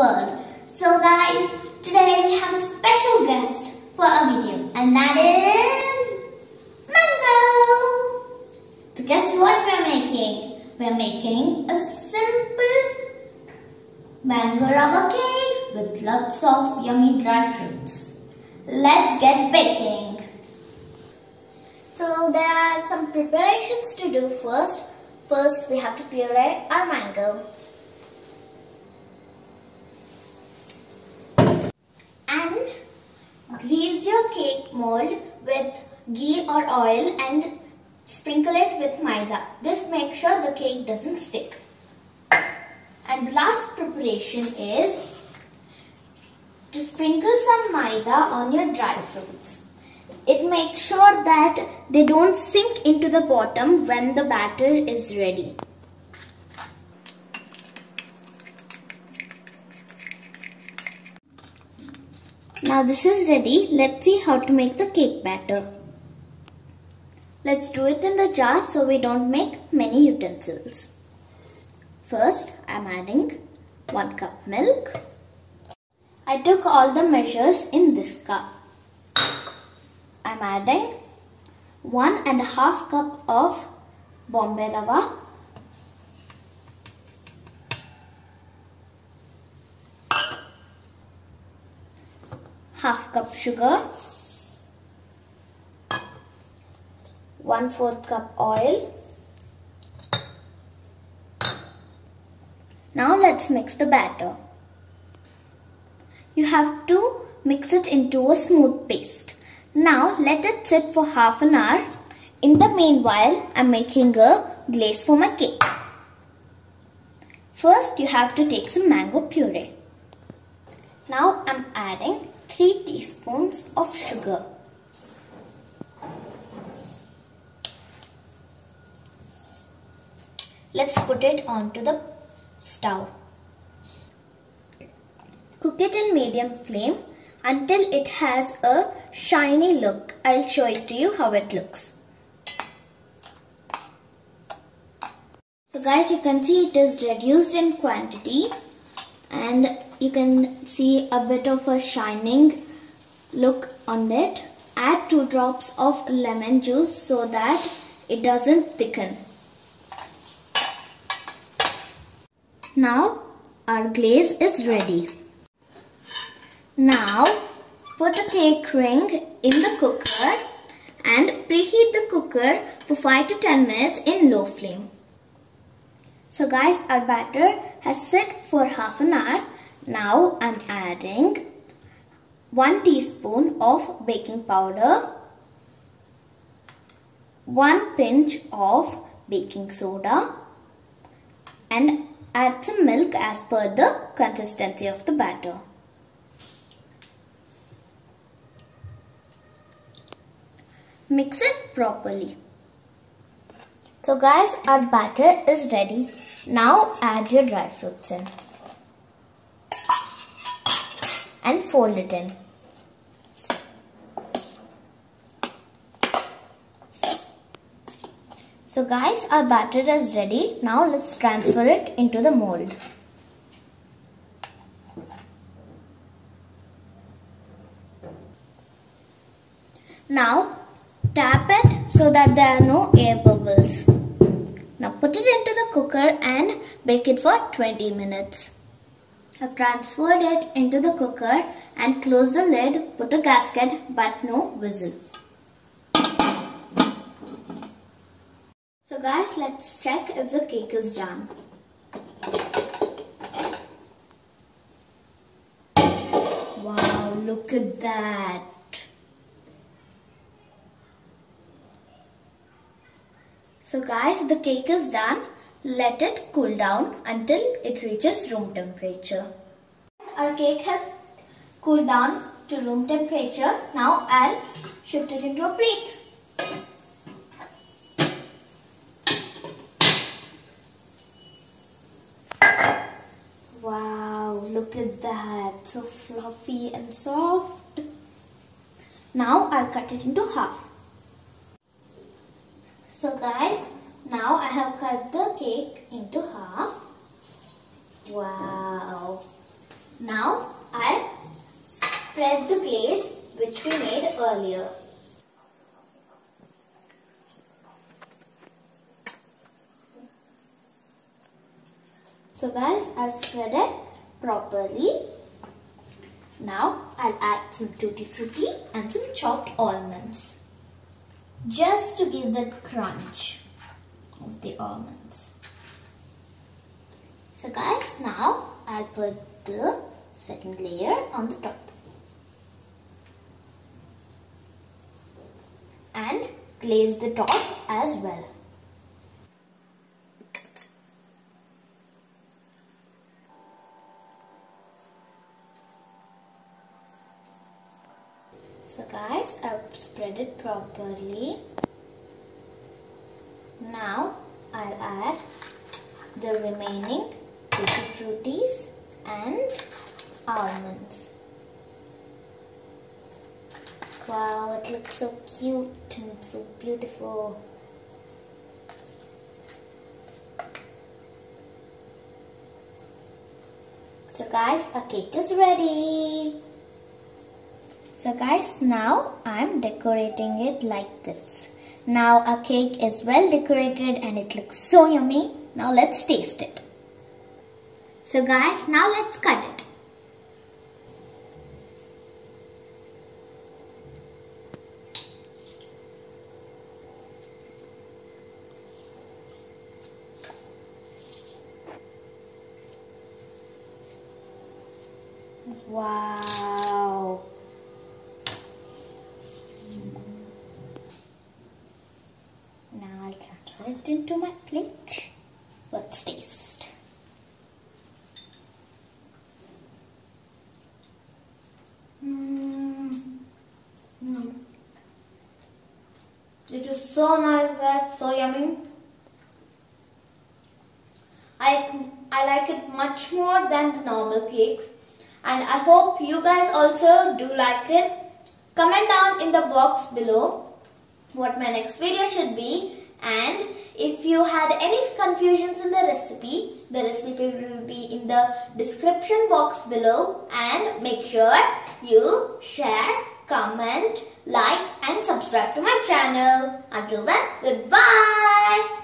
world. So guys, today we have a special guest for our video and that is Mango. So guess what we're making? We're making a simple mango rava cake with lots of yummy dry fruits. Let's get baking. So there are some preparations to do first. First we have to puree our mango. And grease your cake mold with ghee or oil and sprinkle it with maida. This makes sure the cake doesn't stick. And last preparation is to sprinkle some maida on your dry fruits. It makes sure that they don't sink into the bottom when the batter is ready. Now this is ready. Let's see how to make the cake batter. Let's do it in the jar so we don't make many utensils. First, I'm adding 1 cup milk. I took all the measures in this cup. I'm adding 1 and a half cup of Bombay Rava. Half cup sugar. 1 4th cup oil. Now let's mix the batter. You have to mix it into a smooth paste. Now let it sit for half an hour. In the meanwhile, I'm making a glaze for my cake. First, you have to take some mango puree. Now I'm adding 3 teaspoons of sugar. Let's put it onto the stove. Cook it in medium flame until it has a shiny look. I'll show it to you how it looks. So guys you can see it is reduced in quantity and you can see a bit of a shining look on it. Add 2 drops of lemon juice so that it doesn't thicken. Now our glaze is ready. Now put a cake ring in the cooker and preheat the cooker for 5 to 10 minutes in low flame. So guys our batter has set for half an hour. Now I'm adding 1 teaspoon of baking powder, 1 pinch of baking soda and add some milk as per the consistency of the batter. Mix it properly. So guys, our batter is ready. Now add your dry fruits in. Fold it in. So guys, our batter is ready. Now let's transfer it into the mold. Now tap it so that there are no air bubbles. Now put it into the cooker and bake it for 20 minutes. I've transferred it into the cooker and close the lid, put a gasket but no whistle. So guys, let's check if the cake is done. Wow, look at that. So guys, the cake is done. Let it cool down until it reaches room temperature. Our cake has cooled down to room temperature. Now I'll shift it into a plate. Wow, look at that. So fluffy and soft. Now I'll cut it into half. So guys, now I have cut the cake into half. Wow. Now I spread the glaze which we made earlier. So guys, I spread it properly. Now I'll add some tutti frutti and some chopped almonds. Just to give that crunch of the almonds. So guys, now I'll put the second layer on the top. And glaze the top as well. So guys, I've spread it properly. Now I'll add the remaining tutti fruities and almonds. Wow, it looks so cute and so beautiful. So guys, our cake is ready. So guys, now I'm decorating it like this. Now our cake is well decorated and it looks so yummy. Now let's taste it. So guys, now let's cut it. Wow. Into my plate. Let's taste. Mm. Mm. It is so nice guys, so yummy. I, I like it much more than the normal cakes and I hope you guys also do like it. Comment down in the box below what my next video should be and if you had any confusions in the recipe, the recipe will be in the description box below and make sure you share, comment, like and subscribe to my channel. Until then, goodbye!